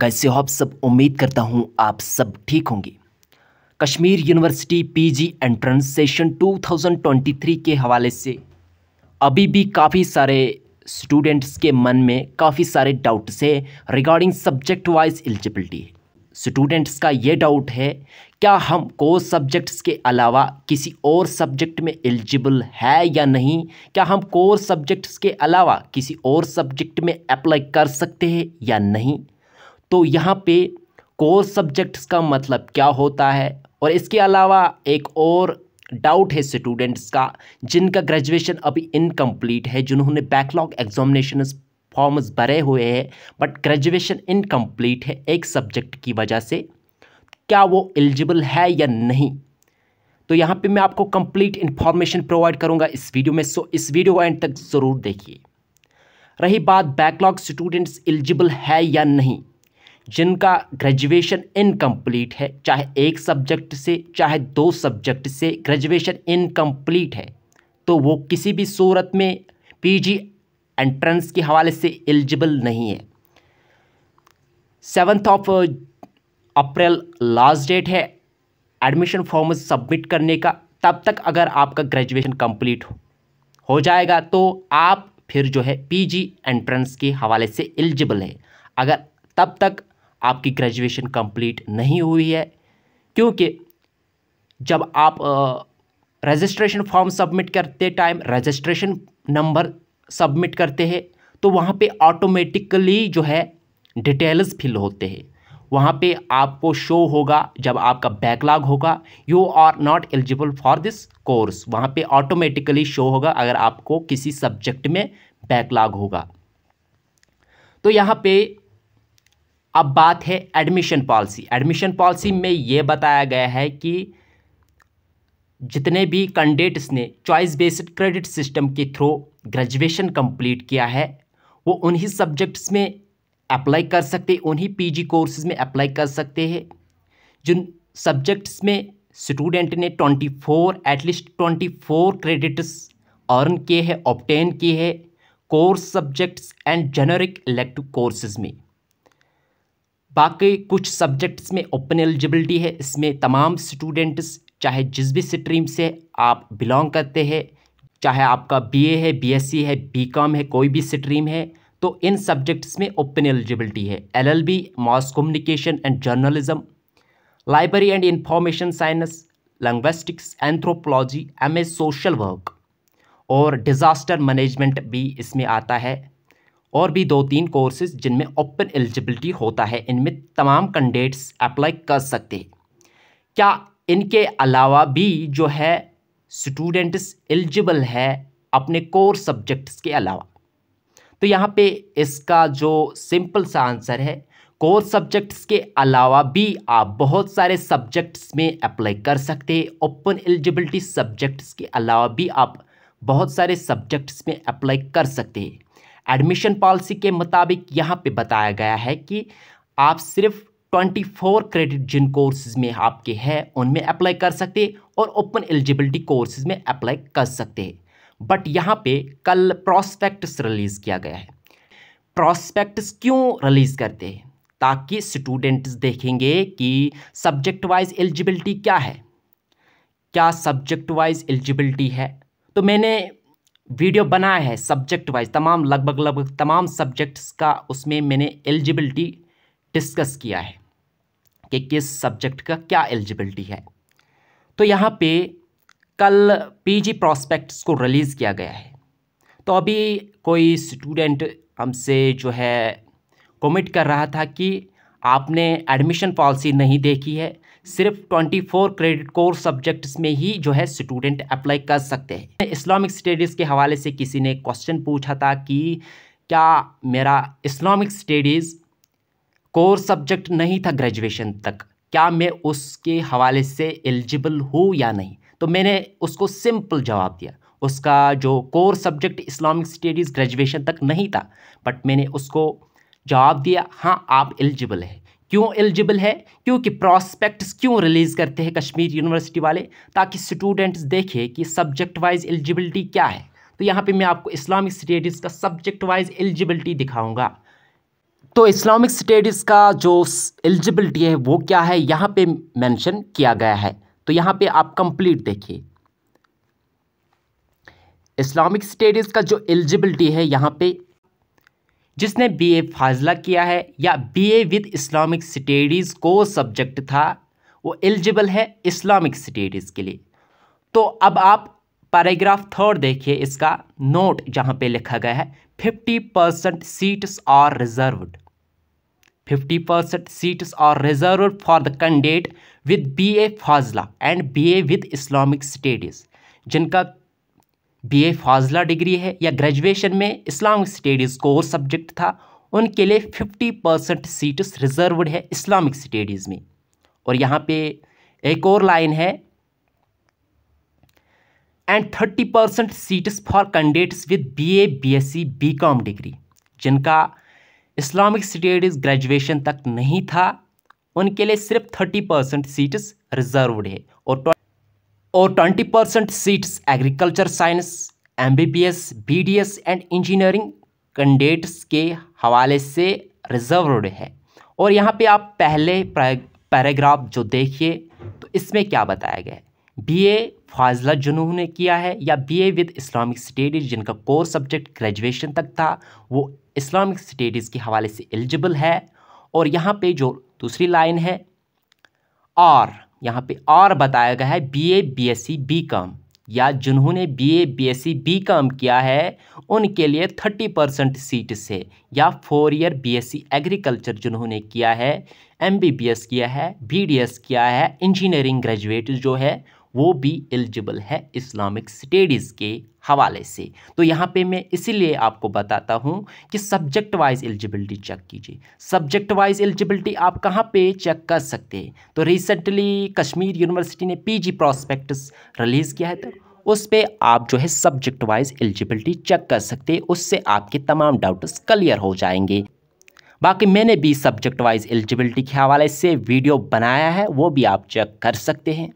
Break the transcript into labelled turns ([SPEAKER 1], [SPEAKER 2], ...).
[SPEAKER 1] कैसे हो आप सब उम्मीद करता हूँ आप सब ठीक होंगे। Kashmir university PG entrance session 2023 के हवाले से अभी भी काफ़ी सारे स्टूडेंट्स के मन में काफ़ी सारे डाउट्स है regarding subject wise eligibility students का ये डाउट है, क्या हम कोर सब्जेक्ट्स के अलावा किसी और सब्जेक्ट में एलिजिबल है या नहीं? क्या हम कोर सब्जेक्ट्स के अलावा किसी और सब्जेक्ट में अप्लाई कर सकते हैं या नहीं? तो यहाँ पे कोर सब्जेक्ट्स का मतलब क्या होता है? और इसके अलावा एक और डाउट है स्टूडेंट्स का, जिनका ग्रेजुएशन अभी इनकम्प्लीट है, जिन्होंने बैकलॉग एग्जामिनेशन फॉर्म्स भरे हुए हैं बट ग्रेजुएशन इनकम्प्लीट है एक सब्जेक्ट की वजह से। क्या वो एलिजिबल है या नहीं? तो यहाँ पे मैं आपको कंप्लीट इन्फॉर्मेशन प्रोवाइड करूँगा इस वीडियो में सो इस वीडियो को एंड तक ज़रूर देखिए। रही बात बैकलॉग स्टूडेंट्स एलिजिबल है या नहीं? जिनका ग्रेजुएशन इनकम्प्लीट है चाहे एक सब्जेक्ट से चाहे दो सब्जेक्ट से ग्रेजुएशन इनकम्प्लीट है तो वो किसी भी सूरत में पीजी एंट्रेंस के हवाले से एलिजिबल नहीं है। Seventh of April last date है एडमिशन फॉर्म सबमिट करने का तब तक अगर आपका ग्रेजुएशन कंप्लीट हो, हो जाएगा तो आप फिर जो है पीजी एंट्रेंस के हवाले से एलिजिबल है। अगर तब तक आपकी ग्रेजुएशन कंप्लीट नहीं हुई है, क्योंकि जब आप रजिस्ट्रेशन फॉर्म सबमिट करते टाइम रजिस्ट्रेशन नंबर सबमिट करते हैं तो वहाँ पे ऑटोमेटिकली जो है डिटेल्स फिल होते हैं। वहाँ पे आपको शो होगा जब आपका बैकलॉग होगा you are not eligible for this course वहाँ पे ऑटोमेटिकली शो होगा अगर आपको किसी सब्जेक्ट में बैकलॉग होगा। तो यहाँ पे अब बात है एडमिशन पॉलिसी एडमिशन पॉलिसी में ये बताया गया है कि जितने भी कैंडिडेट्स ने चॉइस बेस्ड क्रेडिट सिस्टम के थ्रू ग्रेजुएशन कंप्लीट किया है, वो उन्हीं सब्जेक्ट्स में अप्लाई कर सकते उन्हीं पीजी कोर्सेज में अप्लाई कर सकते हैं, जिन सब्जेक्ट्स में स्टूडेंट ने twenty four at least twenty four credits earn किए हैं ऑप्टेन किए हैं course subjects and generic elective courses में। बाकी कुछ सब्जेक्ट्स में ओपन एलिजिबिलिटी है, इसमें तमाम स्टूडेंट्स चाहे जिस भी स्ट्रीम से आप बिलोंग करते हैं, चाहे आपका बीए है बीएससी है बीकॉम है, कोई भी स्ट्रीम है तो इन सब्जेक्ट्स में ओपन एलिजिबिलिटी है LLB mass communication and journalism library and information science linguistics anthropology MA social work और डिज़ास्टर मैनेजमेंट भी इसमें आता है। और भी दो तीन कोर्सेज जिनमें ओपन एलिजिबिलिटी होता है, इनमें तमाम कैंडिडेट्स अप्लाई कर सकते हैं। क्या इनके अलावा भी जो है स्टूडेंट्स एलिजिबल है अपने कोर सब्जेक्ट्स के अलावा? तो यहाँ पे इसका जो सिंपल सा आंसर है कोर सब्जेक्ट्स के अलावा भी आप बहुत सारे सब्जेक्ट्स में अप्लाई कर सकते हैं। ओपन एलिजिबिलिटी सब्जेक्ट्स के अलावा भी आप बहुत सारे सब्जेक्ट्स में अप्लाई कर सकते हैं। एडमिशन पॉलिसी के मुताबिक यहाँ पे बताया गया है कि आप सिर्फ़ ट्वेंटी फोर क्रेडिट जिन कोर्सेज में आपके हैं, उनमें अप्लाई कर सकते हैं और ओपन एलिजिबिलिटी कोर्सेज में अप्लाई कर सकते हैं। बट यहाँ पे कल प्रॉस्पेक्टस रिलीज़ किया गया है। प्रॉस्पेक्टस क्यों रिलीज़ करते हैं? ताकि स्टूडेंट्स देखेंगे कि सब्जेक्ट वाइज एलिजिबिलिटी क्या है। क्या सब्जेक्ट वाइज एलिजिबिलिटी है? तो मैंने वीडियो बनाया है सब्जेक्ट वाइज तमाम लगभग लगभग तमाम सब्जेक्ट्स का उसमें मैंने एलिजिबिलिटी डिस्कस किया है कि किस सब्जेक्ट का क्या एलिजिबिलिटी है। तो यहाँ पे कल पीजी प्रॉस्पेक्ट्स को रिलीज़ किया गया है। तो अभी कोई स्टूडेंट हमसे जो है कमेंट कर रहा था कि आपने एडमिशन पॉलिसी नहीं देखी है सिर्फ़ twenty four credit core subjects में ही जो है स्टूडेंट अप्लाई कर सकते हैं। इस्लामिक स्टडीज़ के हवाले से किसी ने क्वेश्चन पूछा था कि क्या मेरा इस्लामिक स्टडीज़ कोर सब्जेक्ट नहीं था ग्रेजुएशन तक? क्या मैं उसके हवाले से एलिजिबल हूँ या नहीं? तो मैंने उसको सिंपल जवाब दिया। उसका जो core subject Islamic studies graduation तक नहीं था, बट मैंने उसको जवाब दिया हाँ आप एलिजिबल है। क्यों एलिजिबल है? क्योंकि प्रॉस्पेक्ट्स क्यों रिलीज़ करते हैं कश्मीर यूनिवर्सिटी वाले? ताकि स्टूडेंट्स देखें कि सब्जेक्ट वाइज एलिजिबिलिटी क्या है। तो यहाँ पे मैं आपको इस्लामिक स्टडीज़ का सब्जेक्ट वाइज एलिजिबिलिटी दिखाऊँगा। तो इस्लामिक स्टडीज़ का जो एलिजिबिलिटी है, वो क्या है? यहाँ पे मेंशन किया गया है। तो यहाँ पे आप कंप्लीट देखिए। इस्लामिक स्टडीज़ का जो एलिजिबिलिटी है, यहाँ पे जिसने बीए फाजला किया है या बीए विद इस्लामिक स्टडीज़ को सब्जेक्ट था, वो एलिजिबल है इस्लामिक स्टडीज़ के लिए। तो अब आप पैराग्राफ थर्ड देखिए, इसका नोट जहाँ पे लिखा गया है fifty percent seats are reserved fifty percent seats are reserve for the candidate with B A फाजला and B A with Islamic studies जिनका बी ए फाजला डिग्री है या ग्रेजुएशन में इस्लामिक स्टडीज़ कोर्स सब्जेक्ट था, उनके लिए फिफ्टी परसेंट सीट्स रिजर्वड है Islamic studies में। और यहाँ पे एक और लाइन है and thirty percent seats for candidates with B A B S C B com degree, जिनका इस्लामिक स्टडीज़ ग्रेजुएशन तक नहीं था, उनके लिए सिर्फ़ थर्टी परसेंट सीट्स रिजर्वड है। और और twenty percent seats agriculture science M B B S B D S and engineering candidates के हवाले से रिजर्वड है। और यहाँ पे आप पहले पैराग्राफ जो देखिए तो इसमें क्या बताया गया है? बी ए फाजला ने किया है या बीए विद इस्लामिक स्टडीज़ जिनका कोर सब्जेक्ट ग्रेजुएशन तक था, वो इस्लामिक स्टडीज़ के हवाले से एलिजिबल है। और यहाँ पे जो दूसरी लाइन है और यहाँ पे और बताया गया है B A B S C B B com या जिन्होंने B A B S C B B com किया है, उनके लिए थर्टी परसेंट सीट से, या four year B S C agriculture जिन्होंने किया है एम बी बी एस किया है बी डी एस किया है इंजीनियरिंग ग्रेजुएट जो है, वो भी एलिजिबल है इस्लामिक स्टडीज़ के हवाले से। तो यहाँ पे मैं इसीलिए आपको बताता हूँ कि सब्जेक्ट वाइज एलिजिबिलिटी चेक कीजिए। सब्जेक्ट वाइज एलिजिबिलिटी आप कहाँ पे चेक कर सकते हैं? तो रिसेंटली कश्मीर यूनिवर्सिटी ने पीजी प्रोस्पेक्टस रिलीज़ किया है तो उस पर आप जो है सब्जेक्ट वाइज एलिजिबिलिटी चेक कर सकते हैं। उससे आपके तमाम डाउट्स क्लियर हो जाएँगे। बाकी मैंने भी सब्जेक्ट वाइज एलिजिबिलिटी के हवाले से वीडियो बनाया है, वो भी आप चेक कर सकते हैं।